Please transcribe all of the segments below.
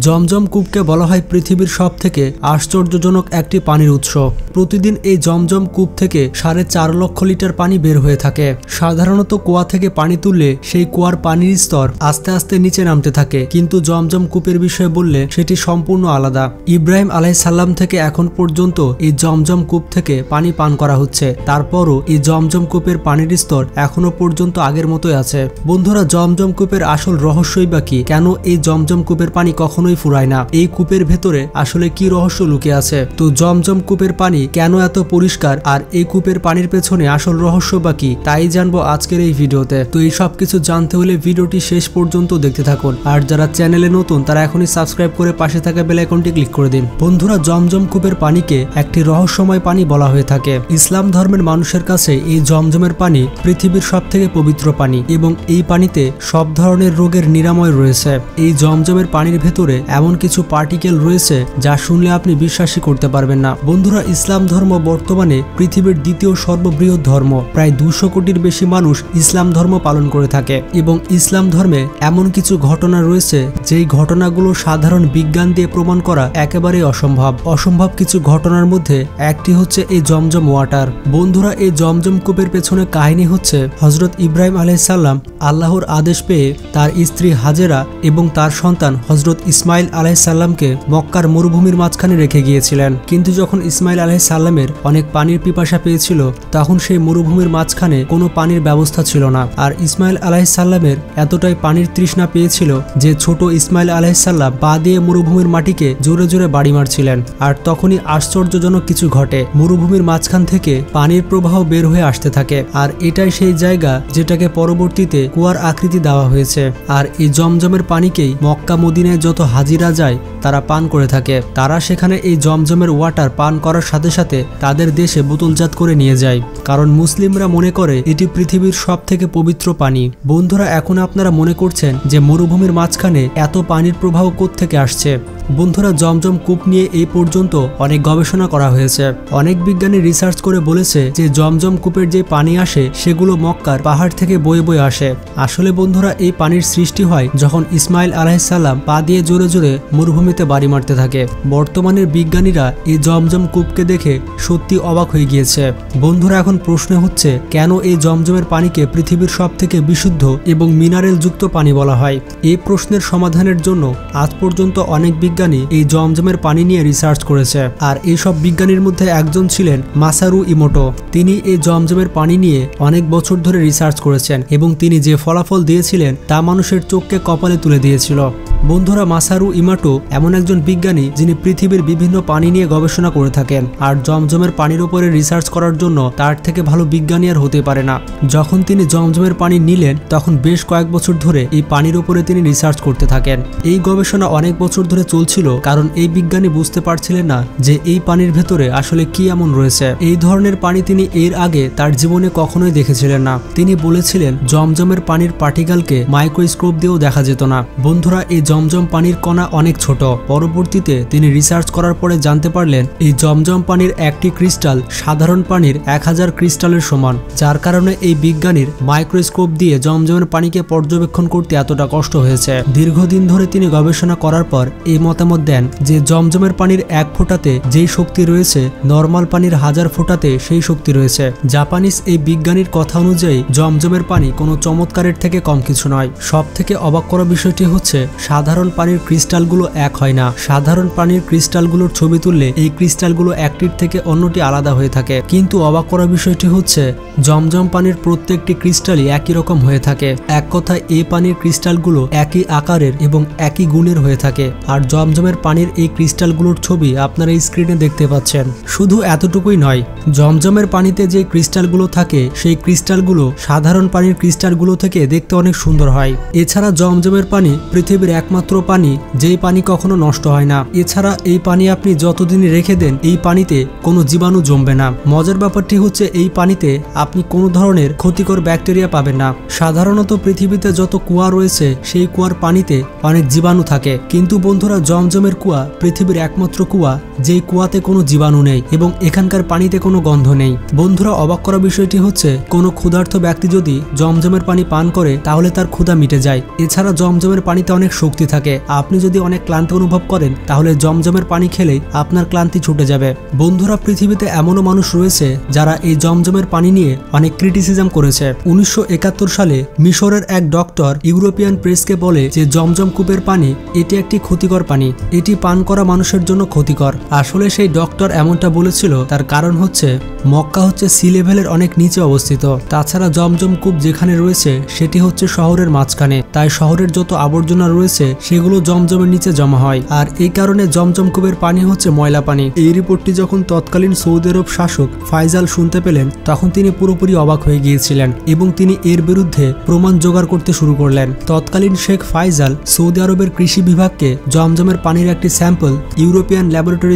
জমজম কূপকে বলা হয় পৃথিবীর সব থেকে আশ্চর্যজনক একটি পানির উৎস। প্রতিদিন এই জমজম কূপ থেকে সাড়ে চার লক্ষ লিটার পানি বের হয়ে থাকে। সাধারণত কুয়া থেকে পানি তুললে সেই কুয়ার পানির স্তর আস্তে আস্তে নিচে নামতে থাকে। কিন্তু জমজম কূপের বিষয়ে বললে সেটি সম্পূর্ণ আলাদা। ইব্রাহিম আলাইসাল্লাম থেকে এখন পর্যন্ত এই জমজম কূপ থেকে পানি পান করা হচ্ছে। তারপরও এই জমজম কূপের পানির স্তর এখনও পর্যন্ত আগের মতোই আছে। বন্ধুরা, জমজম কূপের আসল রহস্যই বা কি? কেন এই জমজম কূপের পানি কখনোই ফুরায় না। এই কূপের ভেতরে আসলে কি রহস্য লুকে আছে? তো জমজম কূপের পানি কেন এত পরিষ্কার? আর এই কূপের পানির পেছনে আসল রহস্য বা কি? তাই জানব আজকের এই ভিডিওতে। তো এই সব কিছু জানতে হলে ভিডিওটি শেষ পর্যন্ত দেখতে থাকুন। আর যারা চ্যানেলে নতুন, তারা এখনই সাবস্ক্রাইব করে পাশে থাকা বেল আইকনটি ক্লিক করে দিন। বন্ধুরা, জমজম কূপের পানিকে একটি রহস্যময় পানি বলা হয়ে থাকে। ইসলাম ধর্মের মানুষের কাছে এই জমজমের পানি পৃথিবীর সব থেকে পবিত্র পানি এবং এই পানিতে সব ধরনের রোগের নিরাময় রয়েছে। এই জমজমের পানির ভেতরে এমন কিছু পার্টিকেল রয়েছে যা শুনলে আপনি বিশ্বাসই করতে পারবেন না। বন্ধুরা, ইসলাম ধর্ম বর্তমানে পৃথিবীর দ্বিতীয় সর্ববৃহৎ ধর্ম। প্রায় দুশো কোটির বেশি মানুষ ইসলাম ধর্ম পালন করে থাকে এবং ইসলাম ধর্মে এমন কিছু ঘটনা রয়েছে যেই ঘটনাগুলো সাধারণ বিজ্ঞান দিয়ে প্রমাণ করা একেবারেই অসম্ভব। অসম্ভব কিছু ঘটনার মধ্যে একটি হচ্ছে এই জমজম ওয়াটার। বন্ধুরা, এই জমজম কূপের পেছনে কাহিনী হচ্ছে হজরত ইব্রাহিম আলাইসাল্লাম আল্লাহর আদেশ পেয়ে তার স্ত্রী হাজেরা এবং তার সন্তান হজরত ইসমাইল আলাইসাল্লামকে মক্কার মরুভূমির মাঝখানে রেখে গিয়েছিলেন। কিন্তু যখন ইসমাইল আলাইসাল্লামের অনেক পানির পিপাসা পেয়েছিল, তখন সেই মরুভূমির মাঝখানে কোনো পানির ব্যবস্থা ছিল না। আর ইসমাইল আলাইসাল্লামের এতটাই পানির তৃষ্ণা পেয়েছিল যে ছোট ইসমাইল আলাইসাল্লাম পা দিয়ে মরুভূমির মাটিকে জোরে জোরে বাড়ি মারছিলেন। আর তখনই আশ্চর্যজনক কিছু ঘটে। মরুভূমির মাঝখান থেকে পানির প্রবাহ বের হয়ে আসতে থাকে। আর এটাই সেই জায়গা যেটাকে পরবর্তীতে কুয়ার আকৃতি দেওয়া হয়েছে। আর এই জমজমের পানিকেই মক্কা মদিনায় যত হাজিরা যায়, তারা পান করে থাকে। তারা সেখানে এই জমজমের ওয়াটার পান করার সাথে সাথে তাদের দেশে বোতলজাত করে নিয়ে যায়। কারণ মুসলিমরা মনে করে, এটি পৃথিবীর সব থেকে পবিত্র পানি। বন্ধুরা, এখন আপনারা মনে করছেন যে মরুভূমির মাঝখানে এত পানির প্রবাহ থেকে আসছে? বন্ধুরা, জমজম কূপ নিয়ে এই পর্যন্ত অনেক গবেষণা করা হয়েছে। অনেক বিজ্ঞানী রিসার্চ করে বলেছে যে জমজম কূপের যে পানি আসে, সেগুলো মক্কার পাহাড় থেকে বয়ে বয়ে আসে। আসলে বন্ধুরা, এই পানির সৃষ্টি হয় যখন ইসমাইল আলাহিসাল্লাম পা দিয়ে জোরে জোরে মরুভূমিতে বাড়ি মারতে থাকে। বর্তমানের বিজ্ঞানীরা এই জমজম কূপকে দেখে সত্যি অবাক হয়ে গিয়েছে। বন্ধুরা, এখন প্রশ্ন হচ্ছে, কেন এই জমজমের পানিকে পৃথিবীর সব থেকে বিশুদ্ধ এবং মিনারেল যুক্ত পানি বলা হয়? এই প্রশ্নের সমাধানের জন্য আজ পর্যন্ত অনেক বিজ্ঞানী এই জমজমের পানি নিয়ে রিসার্চ করেছে। আর এইসব বিজ্ঞানীর মধ্যে একজন ছিলেন মাসারু ইমোটো। তিনি এই জমজমের পানি নিয়ে অনেক বছর ধরে রিসার্চ করেছেন এবং তিনি যে ফলাফল দিয়েছিলেন তা মানুষের চোখকে কপালে তুলে দিয়েছিল। বন্ধুরা মাসারু ইমাটো এমন একজন বিজ্ঞানী যিনি পৃথিবীর বিভিন্ন পানি নিয়ে গবেষণা করে থাকেন, আর জমজমের পানির উপরে রিসার্চ করার জন্য তার থেকে ভালো বিজ্ঞানী আর হতে পারে না। যখন তিনি জমজমের পানি নিলেন, তখন বেশ কয়েক বছর ধরে এই পানির উপরে তিনি রিসার্চ করতে থাকেন। এই গবেষণা অনেক বছর ধরে চলছিল, কারণ এই বিজ্ঞানী বুঝতে পারছিলেন না যে এই পানির ভেতরে আসলে কি এমন রয়েছে। এই ধরনের পানি তিনি এর আগে তার জীবনে কখনোই দেখেছিলেন না। তিনি বলেছিলেন, জমজমের পানির পার্টিকেলকে মাইক্রোস্কোপ দিয়েও দেখা যেত না। বন্ধুরা, এই জমজম পানির কণা অনেক ছোট। পরবর্তীতে তিনি রিসার্চ করার পরে জানতে পারলেন, এই জমজম পানির একটি ক্রিস্টাল সাধারণ পানির এক হাজার ক্রিস্টালের সমান, যার কারণে এই বিজ্ঞানীর মাইক্রোস্কোপ দিয়ে জমজমের পানিকে পর্যবেক্ষণ করতে এতটা কষ্ট হয়েছে। দীর্ঘদিন ধরে তিনি গবেষণা করার পর এই মতামত দেন যে, জমজমের পানির এক ফোঁটাতে যেই শক্তি রয়েছে নর্মাল পানির হাজার ফোঁটাতে সেই শক্তি রয়েছে। জাপানিজ এই বিজ্ঞানীর কথা অনুযায়ী, জমজমের পানি কোনো চমৎকারের থেকে কম কিছু নয়। সব থেকে অবাক করা বিষয়টি হচ্ছে, সাধারণ পানির ক্রিস্টালগুলো এক হয় না। সাধারণ পানির ক্রিস্টালগুলোর ছবি তুললে এই ক্রিস্টালগুলো একটির থেকে অন্যটি আলাদা হয়ে থাকে। কিন্তু অবাক করা বিষয়টি হচ্ছে, জমজম পানির প্রত্যেকটি ক্রিস্টালই একই রকম হয়ে থাকে। এক কথায় এই পানির ক্রিস্টালগুলো একই আকারের এবং একই গুণের হয়ে থাকে। আর জমজমের পানির এই ক্রিস্টালগুলোর ছবি আপনারা এই স্ক্রিনে দেখতে পাচ্ছেন। শুধু এতটুকুই নয়, জমজমের পানিতে যে ক্রিস্টালগুলো থাকে, সেই ক্রিস্টালগুলো সাধারণ পানির ক্রিস্টালগুলো থেকে দেখতে অনেক সুন্দর হয়। এছাড়া জমজমের পানি পৃথিবীর একমাত্র পানি যেই পানি কখনো নষ্ট হয় না। এছাড়া এই পানি আপনি যতদিন রেখে দেন, এই পানিতে কোনো জীবাণু জমবে না। মজার ব্যাপারটি হচ্ছে, এই পানিতে আপনি কোনো ধরনের ক্ষতিকর ব্যাকটেরিয়া পাবেন না। সাধারণত পৃথিবীতে যত কুয়া রয়েছে, সেই কুয়ার পানিতে অনেক জীবাণু থাকে। কিন্তু বন্ধুরা, জমজমের কুয়া পৃথিবীর একমাত্র কুয়া, যেই কুয়াতে কোনো জীবাণু নেই এবং এখানকার পানিতে কোনো গন্ধ নেই। বন্ধুরা, অবাক করা বিষয়টি হচ্ছে, কোনো ক্ষুধার্ত ব্যক্তি যদি জমজমের পানি পান করে, তাহলে তার ক্ষুধা মিটে যায়। এছাড়া জমজমের পানিতে অনেক শক্তি থাকে। আপনি যদি অনেক ক্লান্ত অনুভব করেন, তাহলে জমজমের পানি খেলে আপনার ক্লান্তি ছুটে যাবে। বন্ধুরা, পৃথিবীতে এমনও মানুষ রয়েছে যারা এই জমজমের পানি নিয়ে অনেক ক্রিটিসিজম করেছে। উনিশশো একাত্তর সালে মিশরের এক ডক্টর ইউরোপিয়ান প্রেসকে বলে যে, জমজম কূপের পানি, এটি একটি ক্ষতিকর পানি। এটি পান করা মানুষের জন্য ক্ষতিকর। আসলে সেই ডক্টর এমনটা বলেছিল, তার কারণ হচ্ছে মক্কা হচ্ছে সি লেভেলের অনেক নিচে অবস্থিত। তাছাড়া জমজম কূপ যেখানে রয়েছে, সেটি হচ্ছে শহরের মাঝখানে। তাই শহরের যত আবর্জনা রয়েছে, সেগুলো জমজমের নিচে জমা হয়। আর এই কারণে জমজম কূপের পানি হচ্ছে ময়লা পানি। এই রিপোর্টটি যখন তৎকালীন সৌদি আরব শাসক ফাইজাল শুনতে পেলেন, তখন তিনি পুরোপুরি অবাক হয়ে গিয়েছিলেন এবং তিনি এর বিরুদ্ধে প্রমাণ জোগাড় করতে শুরু করলেন। তৎকালীন শেখ ফাইজাল সৌদি আরবের কৃষি বিভাগকে জমজমের পানির একটি স্যাম্পল ইউরোপিয়ান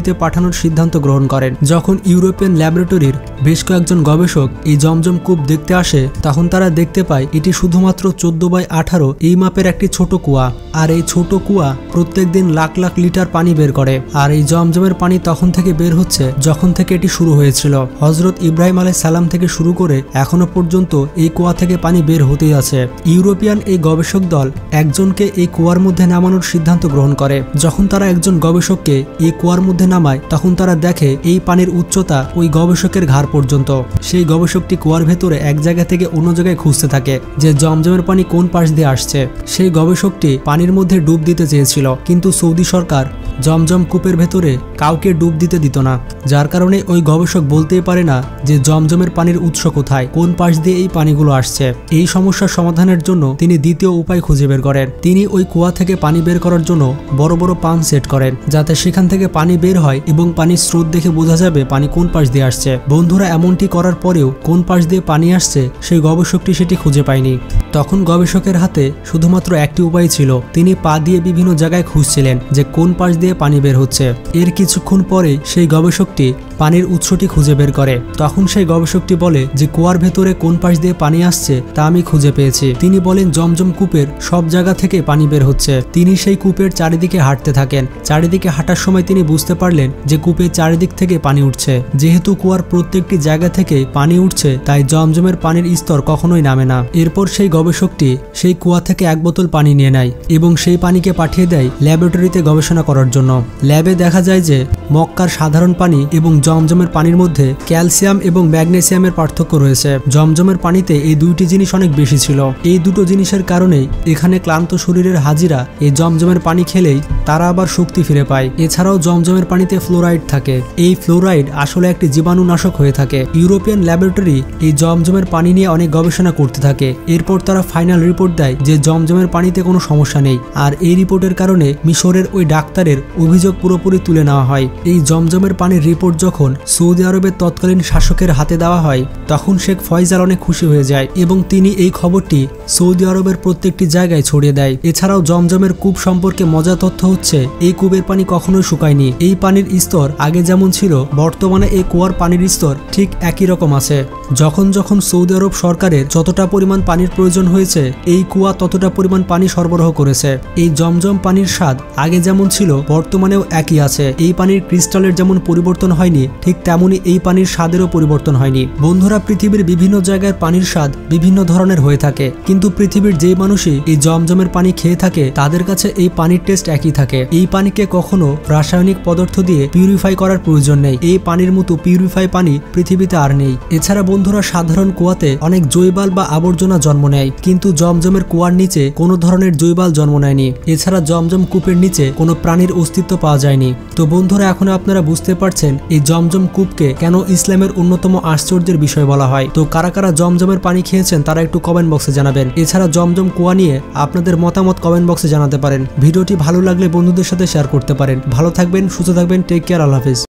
ল্যাবরেটরিতে পাঠানোর সিদ্ধান্ত গ্রহণ করেন। যখন ইউরোপিয়ান ল্যাবরেটরির বেশ কয়েকজন গবেষক এই জমজম কূপ দেখতে আসে, তখন তারা দেখতে পায় এটি শুধুমাত্র চোদ্দ বাই আঠারো এই মাপের একটি ছোট কুয়া। আর এই ছোট কুয়া প্রত্যেক দিন লাখ লাখ লিটার পানি বের করে। আর এই জমজমের পানি তখন থেকে বের হচ্ছে যখন থেকে এটি শুরু হয়েছিল। হজরত ইব্রাহিম আলাই সালাম থেকে শুরু করে এখনও পর্যন্ত এই কুয়া থেকে পানি বের হতেই আছে। ইউরোপিয়ান এই গবেষক দল একজনকে এই কুয়ার মধ্যে নামানোর সিদ্ধান্ত গ্রহণ করে। যখন তারা একজন গবেষককে এই কুয়ার মধ্যে নামায়, তখন তারা দেখে এই পানির উচ্চতা ওই গবেষকের ঘাড় পর্যন্ত। সেই গবেষকটি কুয়ার ভেতরে এক জায়গা থেকে অন্য জায়গায় খুঁজতে থাকে যে জমজমের পানি কোন পাশ দিয়ে আসছে। সেই গবেষকটি পানির মধ্যে ডুব দিতে চেয়েছিল, কিন্তু সৌদি সরকার জমজম কূপের ভেতরে কাউকে ডুব দিতে দিত না, যার কারণে ওই গবেষক বলতেই পারে না যে জমজমের পানির উৎস কোথায়, কোন পাশ দিয়ে এই পানিগুলো আসছে। এই সমস্যার সমাধানের জন্য তিনি দ্বিতীয় উপায় খুঁজে বের করেন। তিনি ওই কুয়া থেকে পানি বের করার জন্য বড় বড় পাম্প সেট করেন, যাতে সেখান থেকে পানি বের হয় এবং পানির স্রোত দেখে বোঝা যাবে পানি কোন পাশ দিয়ে আসছে। বন্ধুরা, এমনটি করার পরেও কোন পাশ দিয়ে পানি আসছে সেই গবেষকটি সেটি খুঁজে পায়নি। তখন গবেষকের হাতে শুধুমাত্র একটি উপায় ছিল, তিনি পা দিয়ে বিভিন্ন জায়গায় খুঁজছিলেন যে কোন পাশ দিয়ে পানি বের হচ্ছে। এর কিছুক্ষণ পরে সেই গবেষকটি পানির উৎসটি খুঁজে বের করে। তখন সেই গবেষকটি বলে যে, কুয়ার ভেতরে কোন পাশ দিয়ে পানি আসছে তা আমি খুঁজে পেয়েছি। তিনি বলেন, জমজম কূপের সব জায়গা থেকে পানি বের হচ্ছে। তিনি সেই কূপের চারিদিকে হাঁটতে থাকেন। চারিদিকে হাঁটার সময় তিনি বুঝতে পারলেন যে, কূপের চারিদিক থেকে পানি উঠছে। যেহেতু কুয়ার প্রত্যেকটি জায়গা থেকে পানি উঠছে, তাই জমজমের পানির স্তর কখনোই নামে না। এরপর সেই গবেষকটি সেই কুয়া থেকে এক বোতল পানি নিয়ে নেয় এবং সেই পানিকে পাঠিয়ে দেয় ল্যাবরেটরিতে গবেষণা করার জন্য। ল্যাবে দেখা যায় যে, মক্কার সাধারণ পানি এবং জমজমের পানির মধ্যে ক্যালসিয়াম এবং ম্যাগনেসিয়ামের পার্থক্য রয়েছে। জমজমের পানিতে এই দুইটি জিনিস অনেক বেশি ছিল। এই দুটো জিনিসের কারণেই এখানে ক্লান্ত শরীরের হাজিরা এই জমজমের পানি খেলেই তারা আবার শক্তি ফিরে পায়। এছাড়াও জমজমের পানিতে ফ্লোরাইড থাকে। এই ফ্লোরাইড আসলে একটি জীবাণুনাশক হয়ে থাকে। ইউরোপিয়ান ল্যাবরেটরি এই জমজমের পানি নিয়ে অনেক গবেষণা করতে থাকে। এরপর তারা ফাইনাল রিপোর্ট দেয় যে জমজমের পানিতে কোনো সমস্যা নেই। আর এই রিপোর্টের কারণে মিশরের ওই ডাক্তারের অভিযোগ পুরোপুরি তুলে নেওয়া হয়। এই জমজমের পানির রিপোর্ট যখন সৌদি আরবের তৎকালীন শাসকের হাতে দেওয়া হয়, তখন শেখ ফয়জাল অনেক খুশি হয়ে যায় এবং তিনি এই খবরটি সৌদি আরবের প্রত্যেকটি জায়গায় ছড়িয়ে দেয়। এছাড়াও জমজমের কূপ সম্পর্কে মজা তথ্য হচ্ছে, এই কূপের পানি কখনোই শুকায়নি। এই পানির স্তর আগে যেমন ছিল, বর্তমানে এই কুয়ার পানির স্তর ঠিক একই রকম আছে। যখন যখন সৌদি আরব সরকারের যতটা পরিমাণ পানির প্রয়োজন হয়েছে, এই কুয়া ততটা পরিমাণ পানি সরবরাহ করেছে। এই জমজম পানির স্বাদ আগে যেমন ছিল, বর্তমানেও একই আছে। এই পানির ক্রিস্টালের যেমন পরিবর্তন হয়নি ঠিক তেমনি এই পানির স্বাদেরও পরিবর্তন হয়নি। বন্ধুরা, পৃথিবীর বিভিন্ন জায়গার পানির স্বাদ বিভিন্ন ধরনের হয়ে থাকে। কিন্তু পৃথিবীর যে মানুষই এই জমজমের পানি খেয়ে থাকে, তাদের কাছে এই পানির টেস্ট একই থাকে। এই পানিকে কখনো রাসায়নিক পদার্থ দিয়ে পিউরিফাই করার প্রয়োজন নেই। এই পানির মতো পিউরিফাই পানি পৃথিবীতে আর নেই। এছাড়া বন্ধুরা, সাধারণ কুয়াতে অনেক জৈবাল বা আবর্জনা জন্ম নেয়, কিন্তু জমজমের কুয়ার নিচে কোনো ধরনের জৈবাল জন্ম নেয়নি। এছাড়া জমজম কূপের নিচে কোনো প্রাণীর অস্তিত্ব পাওয়া যায়নি। তো বন্ধুরা, এখন আপনারা বুঝতে পারছেন, এই জমজম কূপকে কেন ইসলামের অন্যতম আশ্চর্যের বিষয় বলা হয়? তো কারা কারা জমজমের পানি খেয়েছেন তারা একটু কমেন্ট বক্সে জানাবেন। এছাড়া জমজম কুয়া নিয়ে আপনাদের মতামত কমেন্ট বক্সে জানাতে পারেন। ভিডিওটি ভালো লাগলে বন্ধুদের সাথে শেয়ার করতে পারেন। ভালো থাকবেন, সুস্থ থাকবেন টেক কেয়ার আল্লাহ হাফিজ।